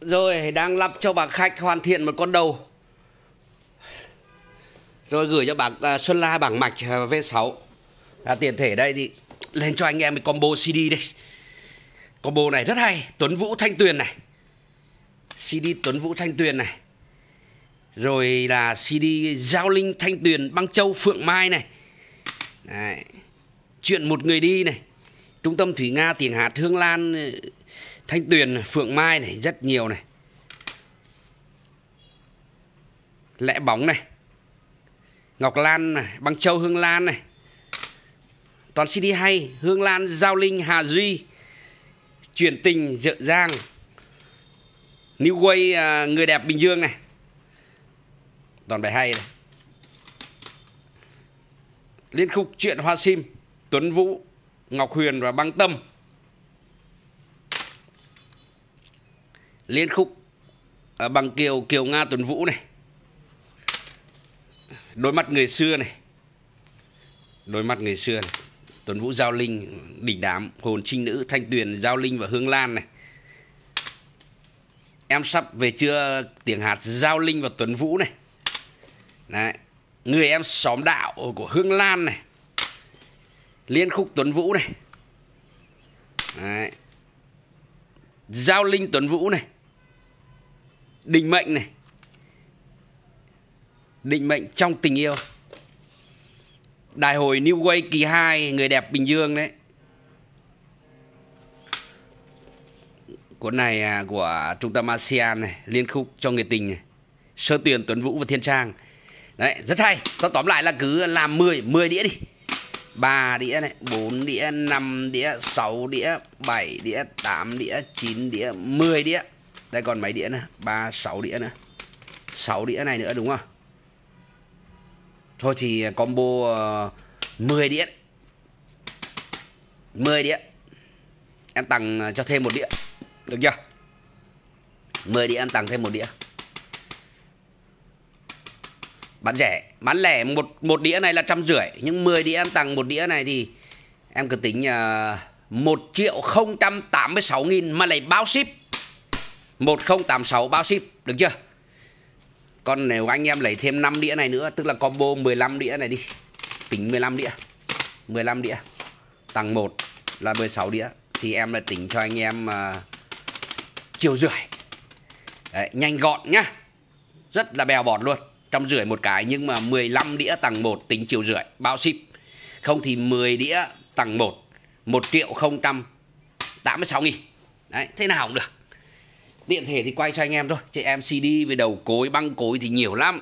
Rồi đang lắp cho bà khách hoàn thiện một con đầu. Rồi gửi cho bà Xuân La bảng mạch V6 à, Tiền thể đây thì lên cho anh em một combo CD đây. Combo này rất hay Tuấn Vũ Thanh Tuyền này. CD Tuấn Vũ Thanh Tuyền này. Rồi là CD Giao Linh Thanh Tuyền Băng Châu Phượng Mai này. Đấy. Chuyện một người đi này. Trung tâm Thủy Nga, Tiền Hạt, Hương Lan ờ, Thanh Tuyền, Phượng Mai này, rất nhiều này. Lẽ bóng này. Ngọc Lan này, Băng Châu, Hương Lan này. Toàn CD hay, Hương Lan, Giao Linh, Hà Duy. Chuyển tình Dợ Giang. New Way ờ, Người đẹp Bình Dương này. Toàn bài hay này. Liên khúc chuyện Hoa Sim, Tuấn Vũ. Ngọc Huyền và Băng Tâm. Liên khúc à, Bằng Kiều Kiều Nga Tuấn Vũ này. Đôi mắt người xưa này. Đôi mắt người xưa này. Tuấn Vũ Giao Linh Đỉnh Đám Hồn Trinh Nữ Thanh Tuyền Giao Linh và Hương Lan này. Em sắp về chưa? Tiếng hạt Giao Linh và Tuấn Vũ này. Đấy. Người em xóm đạo của Hương Lan này. Liên khúc Tuấn Vũ này. Đấy. Giao Linh Tuấn Vũ này. Định mệnh này. Định mệnh trong tình yêu. Đại hội New Way kỳ 2 Người đẹp Bình Dương đấy. Cuốn này à, của Trung tâm ASEAN này Liên khúc cho người tình này. Sơ Tuyền Tuấn Vũ và Thiên Trang. Đấy rất hay. Tóm tóm lại là cứ làm 10 10 đĩa đi. 3 đĩa này 4 đĩa 5 đĩa 6 đĩa 7 đĩa 8 đĩa 9 đĩa 10 đĩa. Đây còn mấy đĩa nữa? 3 6 đĩa nữa. 6 đĩa này nữa đúng không? Thôi thì combo ờ, uh, 10 đĩa. 10 đĩa. Em tặng ờ, cho thêm một đĩa. Được chưa? 10 đĩa em tặng thêm một đĩa bán rẻ bán lẻ một một đĩa này là trăm rưỡi nhưng 10 đĩa em tặng một đĩa này thì em cứ tính uh, một triệu không trăm tám mươi sáu nghìn mà lại bao ship. Một không tám sáu bao ship được chưa? Còn nếu anh em lấy thêm 5 đĩa này nữa tức là combo 15 đĩa này đi tính 15 đĩa 15 đĩa tăng một là 16 đĩa thì em là tính cho anh em ờ, uh, chiều rưỡi. Đấy, nhanh gọn nhá. Rất là bèo bọt luôn trăm rưỡi một cái nhưng mà 15 đĩa tặng một tính chiều rưỡi. Bao ship? Không thì 10 đĩa tặng một 1 triệu 086 nghìn. Đấy thế nào cũng được. Điện thể thì quay cho anh em thôi. Chị em CD về đầu cối băng cối thì nhiều lắm.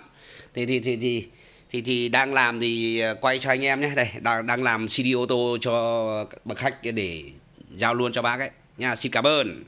Thì thì thì thì thì, thì đang làm thì ờ, quay cho anh em nhé. Đây đang đang làm CD ô tô cho bậc khách để giao luôn cho bác ấy. Nha xin cảm ơn.